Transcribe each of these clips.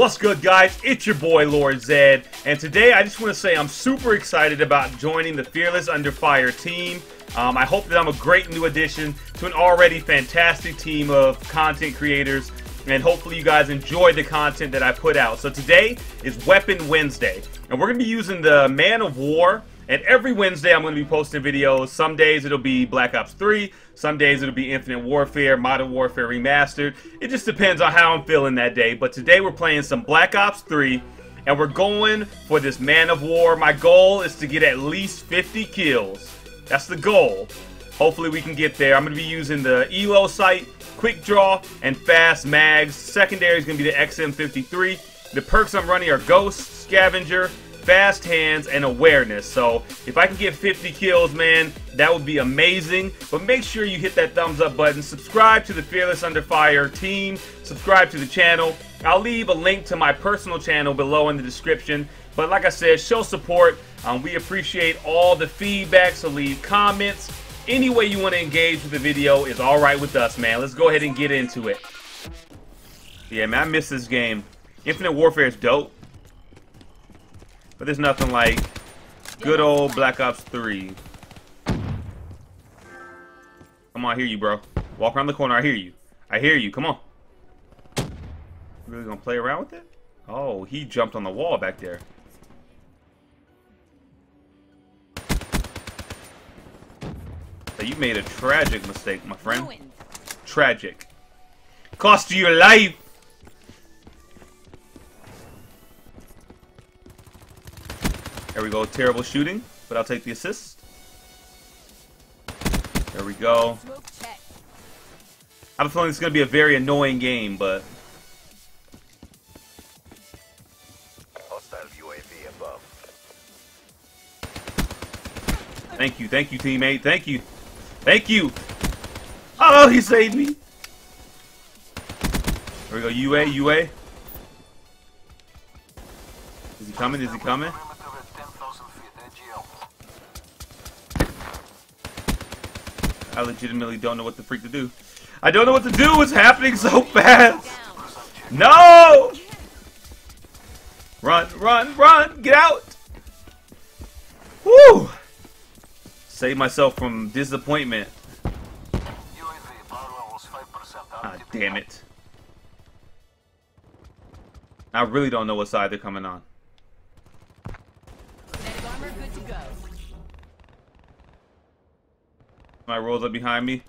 What's good, guys? It's your boy, Lord Zed, and today I just want to say I'm super excited about joining the Fearless Under Fire team. Um, I hope that I'm a great new addition to an already fantastic team of content creators, and hopefully you guys enjoy the content that I put out. So today is Weapon Wednesday, and we're going to be using the Man of War and every Wednesday, I'm going to be posting videos. Some days it'll be Black Ops 3. Some days it'll be Infinite Warfare, Modern Warfare Remastered. It just depends on how I'm feeling that day. But today we're playing some Black Ops 3. And we're going for this Man of War. My goal is to get at least 50 kills. That's the goal. Hopefully we can get there. I'm going to be using the ELO sight, Quick Draw, and Fast Mags. Secondary is going to be the XM53. The perks I'm running are Ghost, Scavenger, fast hands, and awareness. So if I can get 50 kills, man, that would be amazing. But make sure you hit that thumbs up button. Subscribe to the Fearless Under Fire team. Subscribe to the channel. I'll leave a link to my personal channel below in the description. But like I said, show support. Um, we appreciate all the feedback, so leave comments. Any way you want to engage with the video is alright with us, man. Let's go ahead and get into it. Yeah, man, I miss this game. Infinite Warfare is dope. But there's nothing like good old Black Ops 3. Come on, I hear you, bro. Walk around the corner, I hear you. I hear you, come on. Really gonna play around with it? Oh, he jumped on the wall back there. So you made a tragic mistake, my friend. Tragic. Cost you your life! There we go. Terrible shooting, but I'll take the assist. There we go. I have a feeling it's going to be a very annoying game, but... Thank you, thank you, teammate. Thank you. Thank you. Oh, he saved me. There we go. UA, UA. Is he coming? Is he coming? I legitimately don't know what the freak to do. I don't know what to do. It's happening so fast. No! Run, run, run! Get out! Woo! Save myself from disappointment. Ah, damn it. I really don't know what side they're coming on. My rolls up behind me.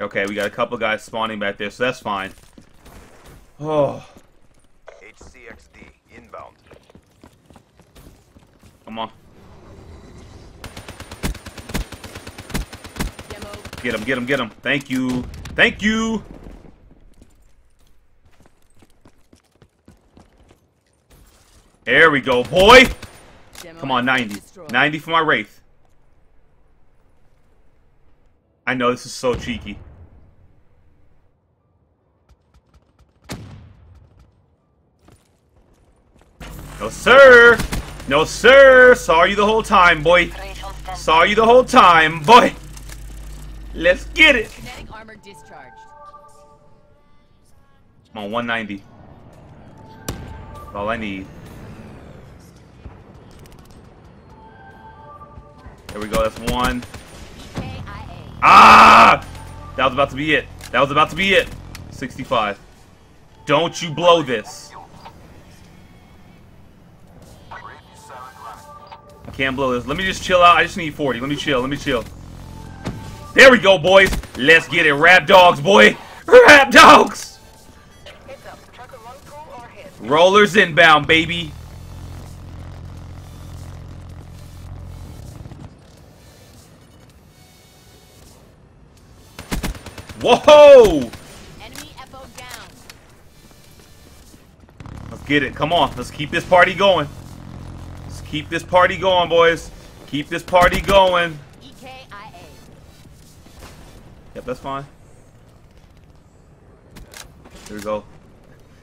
Okay, we got a couple guys spawning back there, so that's fine. Oh. HCXD inbound. Come on. Get him, get him, get him. Thank you. Thank you. There we go, boy. Come on, 90. 90 for my Wraith. I know this is so cheeky. No, sir! No, sir! Saw you the whole time, boy. Saw you the whole time, boy. Let's get it. armor discharged. I'm on 190. That's all I need. There we go, that's one. Ah! That was about to be it. That was about to be it. 65. Don't you blow this. I can't blow this. Let me just chill out. I just need 40. Let me chill. Let me chill. There we go, boys. Let's get it. Rap dogs, boy. Rap dogs. Rollers inbound, baby. Whoa! Let's get it. Come on. Let's keep this party going. Let's keep this party going, boys. Keep this party going. Yep, that's fine. There we go.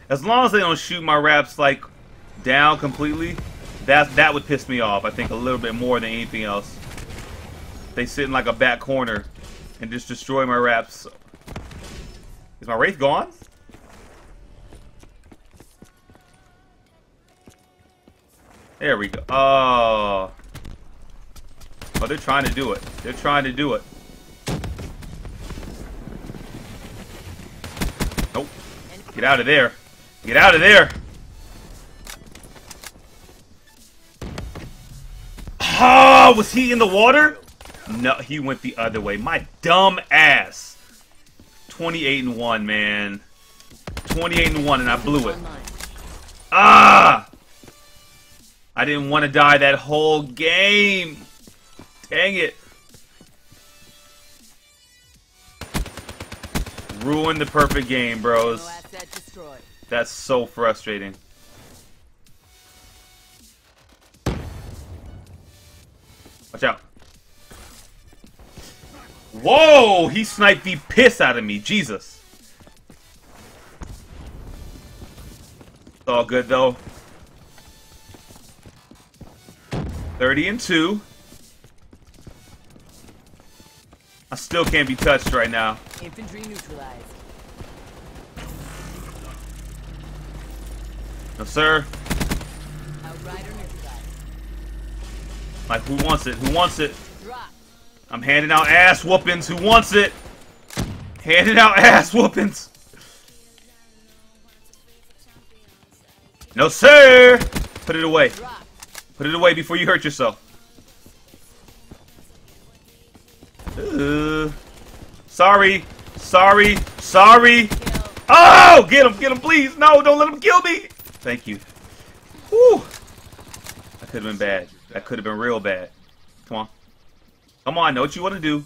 As long as they don't shoot my raps like down completely, that that would piss me off. I think a little bit more than anything else. They sit in like a back corner and just destroy my raps Is my Wraith gone? There we go. Oh. Oh, they're trying to do it. They're trying to do it. Nope. Get out of there. Get out of there. Oh, was he in the water? No, he went the other way. My dumb ass. 28 and 1, man. 28 and 1 and I blew it. Ah! I didn't want to die that whole game. Dang it. Ruined the perfect game, bros. That's so frustrating. Watch out. Whoa! He sniped the piss out of me. Jesus. It's all good, though. 30 and 2. I still can't be touched right now. Infantry neutralized. No, sir. Outrider neutralized. Like, who wants it? Who wants it? I'm handing out ass whoopings. Who wants it? Handing out ass whoopings. No, sir! Put it away. Put it away before you hurt yourself. Uh, sorry. Sorry. Sorry. Oh! Get him! Get him, please! No, don't let him kill me! Thank you. Whew. That could have been bad. That could have been real bad. Come on. Come on, know what you want to do.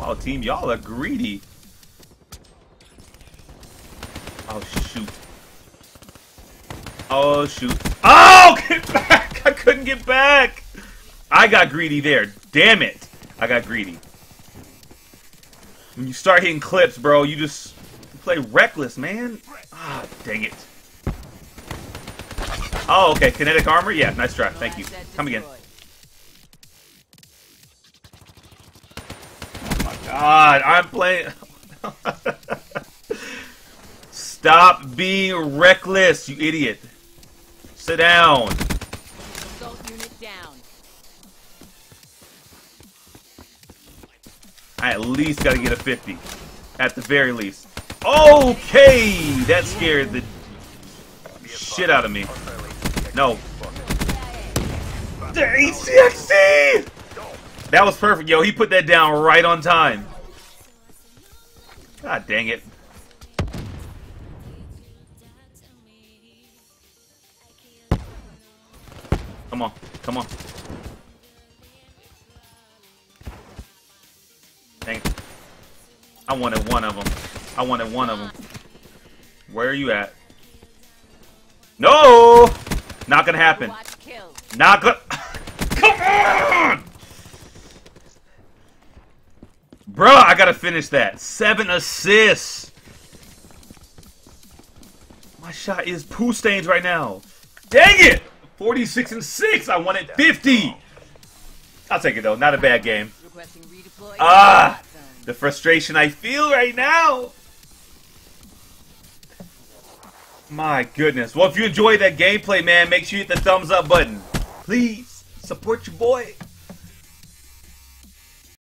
Wow, team, y'all are greedy. Oh, shoot. Oh, shoot. Oh, get back! I couldn't get back! I got greedy there. Damn it. I got greedy. When you start hitting clips, bro, you just play reckless, man. Ah, dang it. Oh, okay. Kinetic armor? Yeah, nice try. Thank you. Come again. God, I'm playing. Stop being reckless, you idiot. Sit down. down. I at least got to get a 50. At the very least. Okay! That scared the shit out of me. No. The ACXC! That was perfect, yo. He put that down right on time. God dang it. Come on. Come on. Dang it. I wanted one of them. I wanted one of them. Where are you at? No! Not gonna happen. Not gonna... Come on! Bruh, I gotta finish that. Seven assists. My shot is poo stains right now. Dang it! 46 and 6. I wanted 50. I'll take it though. Not a bad game. Ah! The frustration I feel right now. My goodness. Well, if you enjoyed that gameplay, man, make sure you hit the thumbs up button. Please support your boy.